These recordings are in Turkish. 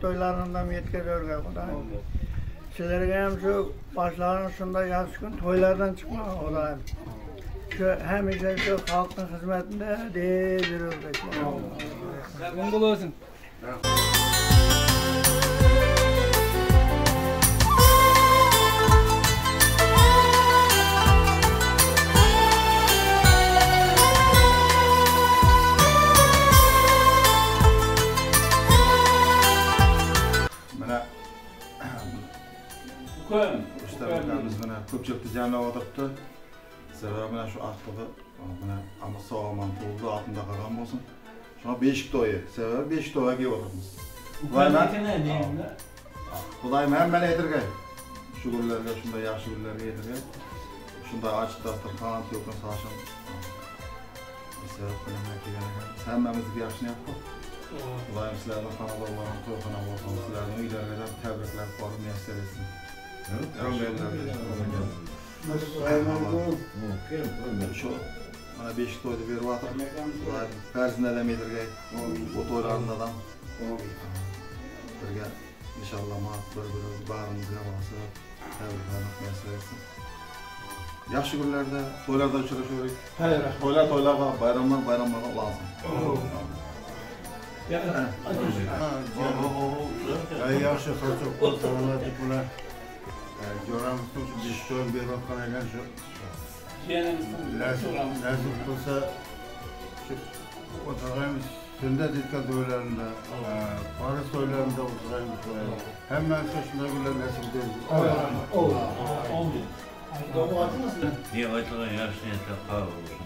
toylarından yetkizerken Kudayım. Sizlerge hem şu başlarının şunda yaşkın toylardan çıkma Kudayım. Şu hem işte şu halkın hizmetinde diye bir örnek. Mongol mana ko'pchilikni jamlab o'tiribdi. Sababi mana shu ahvoli mana amma sog'man to'g'ri altında qolgan bo'lsin. Shuna beshik to'yi, sababi beshik to'yga kelib o'tiribmiz. Ukun Vay, ekene deyimde. Xudoyim hammani yedirgay. Shu kunlarga shunday yaxshi kunlarga yedirgay. Shunday ochiq dasturxon, to'kin sochim. Sabab bilan kelgan ekan. Hammamizga yaxshini yapdi. Xudoyim sizlarni xonadonlarini to'yxona bo'lsin, sizlarni uylariga tabriklar borib muyassar etsin. Mana beshik to'yni beryaptir. Xudoyim farzini adam yedirgay. Bu to'ylarni adam. Birga inshaalloh bir birimiz bag'rimizga bosib tabriklarni etsin. Yaxshi kunlarda to'ylarda uchrashaylik. Hayır. To'ylar to'ylarga, bayramlar bayramlarga ulansin. yaxshi qilsak salomatlik bilan jo'ramizning shu beshto'yin berayotgan ekan shu nasib nasib qilsa shu o'tirg'aymiz sunnat etgan to'ylarida farz to'ylarida o'tirg'aymiz hammasi shunday kunlar nasib etsin Niye aytılan yaşlı yeter kahve olsun.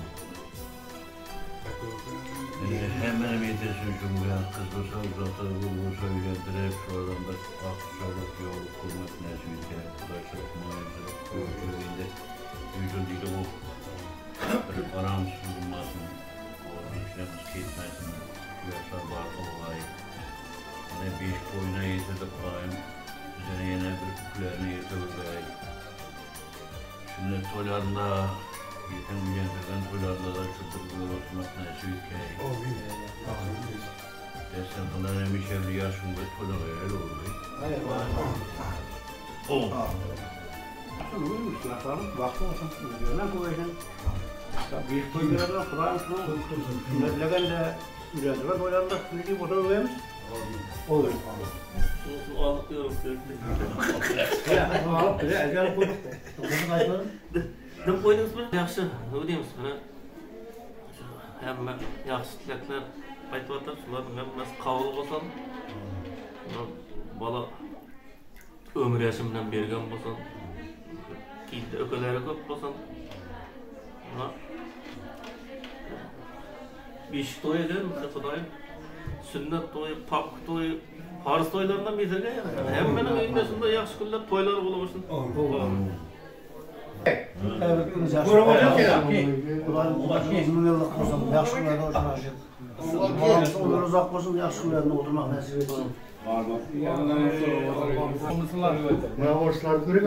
Hemen çünkü kız olsa uzatır, vur olsa ürettirip sonradan da akışalık yol kurmak nasip eder. Kıraşlık, muayyencilik, ölçülüğünde vücut ile o bir aramız bulunmasın. O işlerimiz gitmesin. Yaşlar var olayı. Yine bir iş boyuna yetirdik bayım. Üzerine yine bir küplerini yetirdik bayım. Şimdi toylarında Yeten uyanırdan toylarında da çıldırgılar oturmak nasip etken. Dersen bunlar emiş evli yaşında toylar öyle olur. O. bir to'ylarda qur'on sunnatlagan uylantirgan to'ylarda shuniki o'tiraveramiz olur. Alıp diyorum. Sürekli. olib bir agar qo'ydik Dim qo'ydingiz mi? Yaxshi, nima deymiz buni? Hamma yaxshi tilaklar aytyapti, shularning hammasi qabul bo'lsin. Mana bola umr yoshi bilan bergan bo'lsin. Keyinda ukalari ko'p bo'lsin. Mana besh to'y ekan, xudoyim. Sunnat to'yi, pok to'yi, farz to'ylaridan bezirgan. Hammaning uyida shunday yaxshi kunlar to'ylar bo'laversin. Uzun yıllık olsun, yaxşı günlerde uğraşın. Allah'ım olur uzak olsun, yaxşı günlerde oturmak nasip etsin. mana orishlarni ko'ring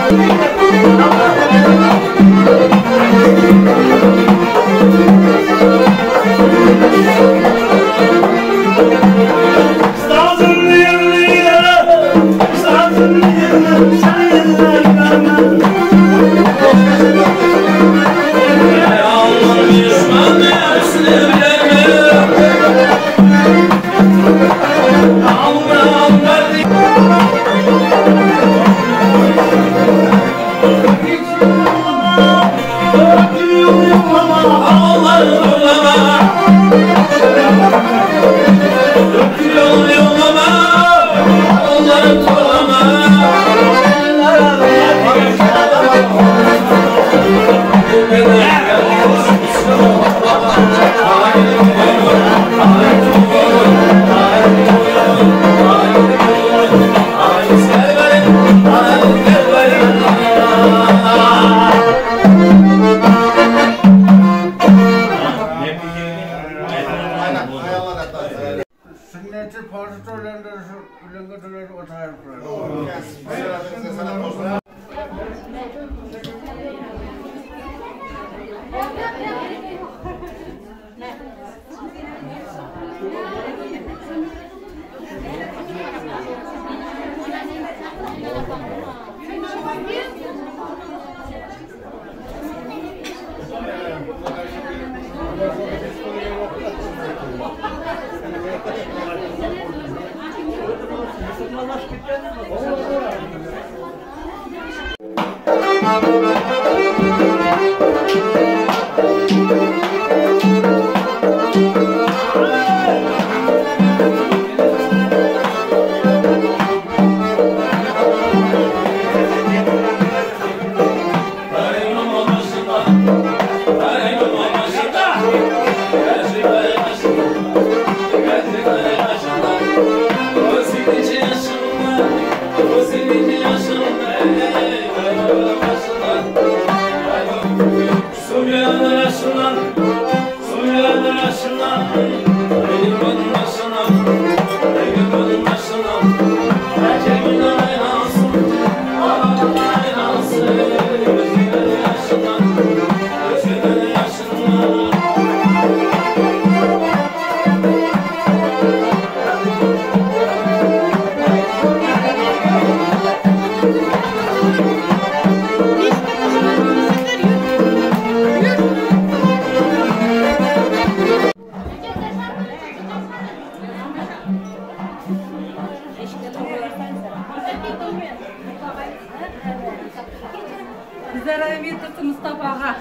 bizlar ham yeb tursin mustafa og'a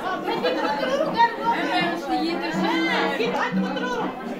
yeb tursin aytib o'tiravering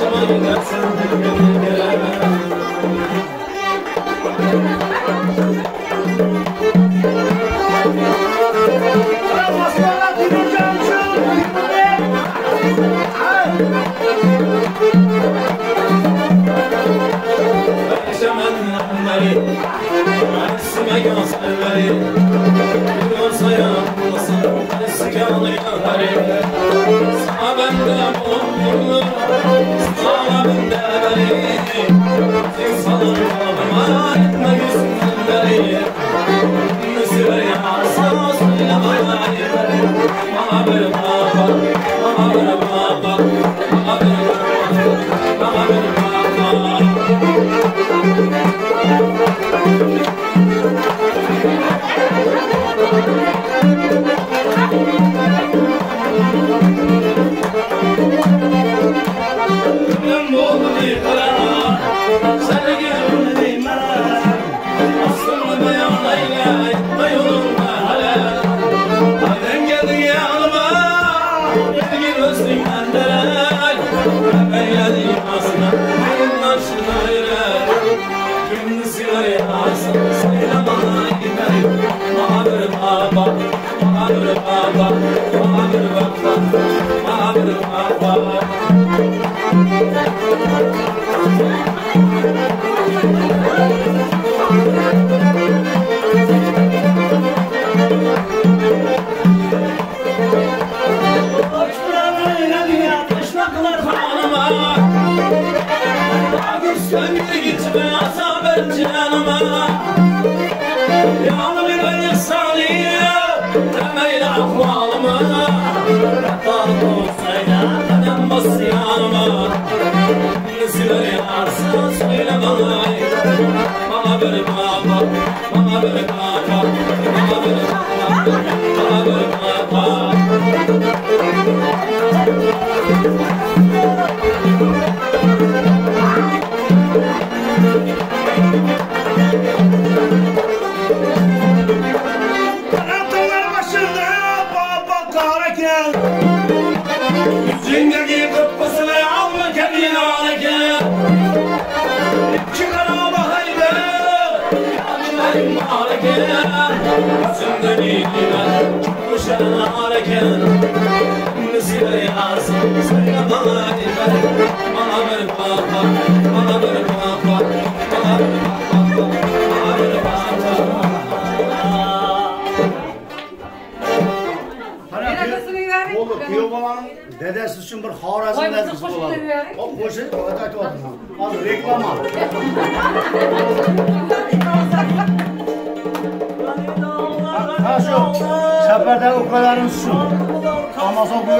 Kuyov babanın dedesi I'm O Doğrusu o kadar aytib o'tirman. Hozir reklama. Ha shu safardagi ukalarimiz shu. Amazon bu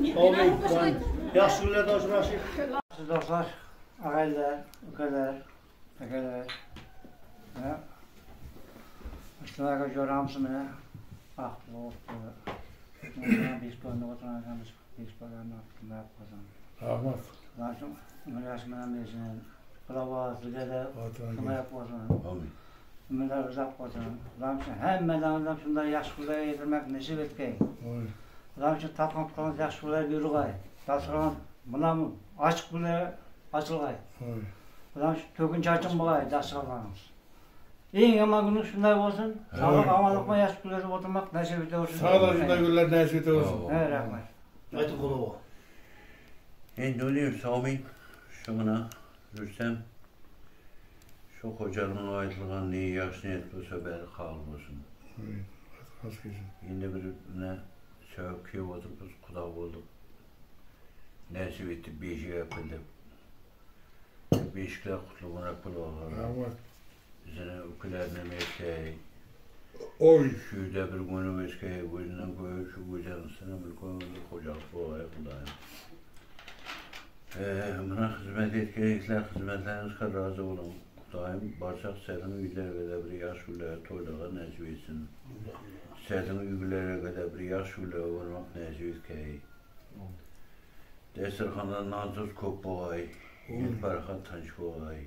ish to'ylarni Yaxshi kunlarda uchrashib. Siz do'stlar, og'aylar, ukalar, akalar. Ha? Shularga jo'ramiz mana. Vaqt bo'libdi. Mana besh pulni o'tiramiz, besh pulni qilib qozon. Rahmat. Zaten Miraç bilan bezin. Qilavoziga da Xotirjam. qilmayap qozon. Amin. Umidlar uzab qozon. Ular uchun hammadan ular shunday yaxshi kunlarga yetirmak nasib etgay. Oy. Ular uchun tatqon qilgan yaxshi kunlar buyurg'ay. Dasturxon bilan ochiq kunlar ochilg'ay. Oy. Ular uchun to'kinchi ochim bo'lg'ay dasturxonlarimiz. Eng yomon kuni shunday bo'lsin. Sog'lik omonlikma yaxshi kunlarda o'tirmak nasib etaversin. Sağlar shunday kunlar nasib etaversin. Ha, rahmat. Aytib qo'yaver. Endi o'ylayman Somin shuna Rüstem shu xo'jalimning aytilgan ne yaxshi niyat bo'lsa bari qabul bo'lsin. Oy. Xas kelsin. Endi bir buni все-таки возымыз құда болып нәсіп етті бесік әкелдім бесікте құтлығын әкел болған біздің үкілерінім ескей ой үшеуде бір күнім ескей өзінің көші өзенісінің үлкен қожалық болғай құдайым мына қызмет еткенсіздер қызметлеріңізге разы болың құдайым барсақ сәлім үйлер belə бір яш үйлер тойлаға нәсіп етсін Dərslərini uyğurlara qədər bir yaxşı ilə vurmaq nəcüz kəyi. Dəstərxanda nancız kop boğay, yün barxat tanç boğay.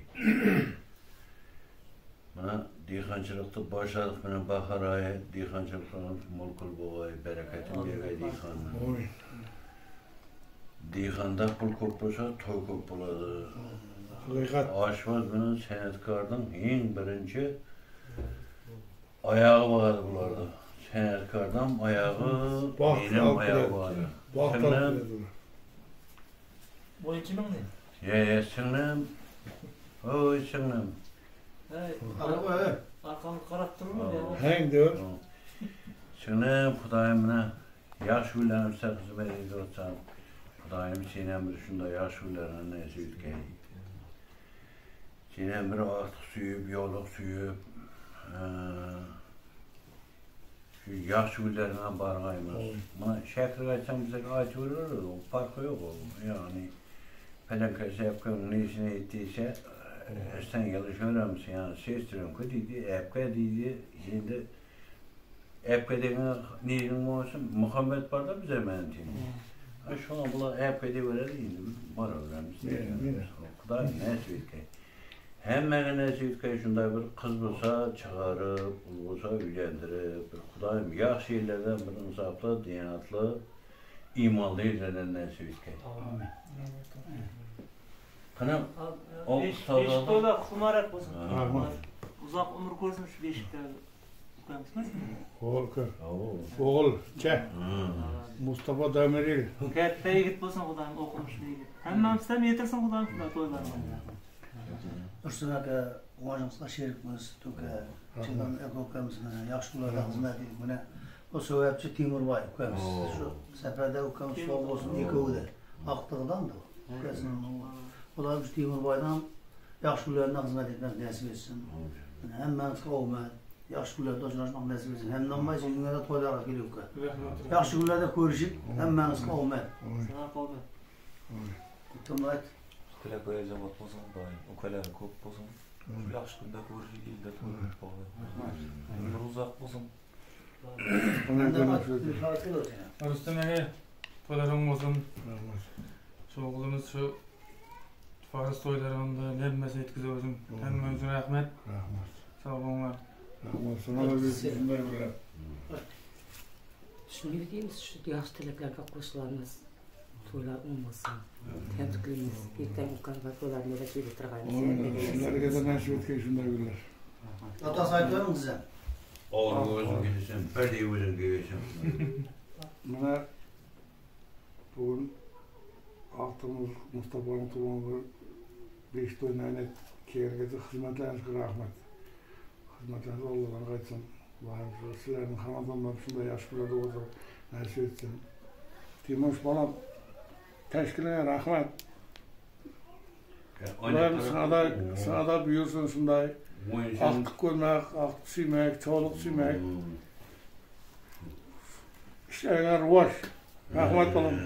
Mənə dixançılıqda başladıq, mənə baxaraya dixançılıqdan mulkul boğay, bərəkətin yerə dixanla. Dixanda pul kopulsa, toy kopuladı. Aşmaz mənə sənətkardan en birinci ayağı vardı bunlarda. Bularda. San'atkordan oyog'i, Bak, mening al oyog'i kuret. bo'ladi. Bak Singlim, talep Bu ikki ming ne? ye ye singlim, oy singlim. Arqamni qarab turmi? Hang diyor. Singlim, xudoyim bilan Yaş günlerimizde hizmet ediyorsan, Kudayım sinem bir şunda yaş günlerine neyse ülkeyi. Sinem bir artık suyup, yoluk suyup, eee, şu yaş günlerinden bargayımız. Buna şekil açsam bize acı verir, o farkı yok o. Yani pelenkesi yapkın neyisini ettiyse, Esten yanlış öğrenmiş yani sestirim kötüydü, epke dedi, şimdi epke dediğine niyetin olsun, Muhammed var da bize mentim. Ha şu an bunlar epke de böyle değil, var öğrenmiş. Mine, mine. O hem ne söylüyor şunda bir kız bulsa çıkarıp, bulsa evlendirip, bir kudayım yaş şeylerden bir insaflı, diyanatlı, imanlı yerlerden ne söylüyor. Kanam, O Beş, kısalarda- beş toyda kumarak olsun. Uzak ömür şu beşikte. Oğul kı. Oo. Oğul. Çe. Mustafa Demirel. Katta yigit bolsun Xudoyim okumuş yigit. Hammamizdan yetirsin Xudoyim shunday to'ylarni. Dursun əqə, qıvancımızla şerifimiz, tükə, çindan əqoqəmizmə, yaxşıqlara xizmət edilmə, o səbəbçi Timur Vay, qəmiz, şu səfərdə qəmiz sol olsun, ikəvdə, axtığdandır, qəsinin oğlu. Onlar biz Timur Vaydan yaxşıqlarına yəni xizmət etmək nəsib etsin. Həm mən qovmə, yaxşı günlərdə ocaqlaşmaq nəsib etsin. Həm namma üçün günlərdə toylara gelirik. Yaxşı günlərdə görüşük, həm mən qovmə. Tamam. Doim ukalari ko'p bo'lsin. Yaxshi kunda ko'rishib, yilda ko'rib qoldi. Umri uzoq bo'lsin. Hamdamay farqi yo'q. Rustam aka, to'ylaring bo'lsin. Shu o'g'limiz shu Faris to'ylarida nemmasi yetkazib o'zim. Hamma uchun rahmat. Rahmat. Sog' bo'linglar. Rahmat. Sana da bir şunday böyle. Shunga deymiz, shu yaxshi tilaklarga qo'shilarimiz Tabriklaymiz. Ertaga ukam va to'ylarni da kelib Oğlum, şunları kadar nasip et ki şunday güller. Otasi aytganmi biza? Oğlum özün gelsin, perdeyi özün gelsin. Buna bugün altımız Mustafa'nın tuğanı beş toynayla kiyergezi hizmetleriniz rahmet. Hizmetleriniz Allah'tan kaçsın. Allah'ım şu sizlerin hamadanlar şunda yaşlılarda olur. Nasip etsin. Timoş balam teşkiline rahmet. Ulan sana da, sana da büyürsün şunday. Aklık görmek, aklık suymak, çoğuluk suymak. İşlerine ruvaş. Rahmet olun.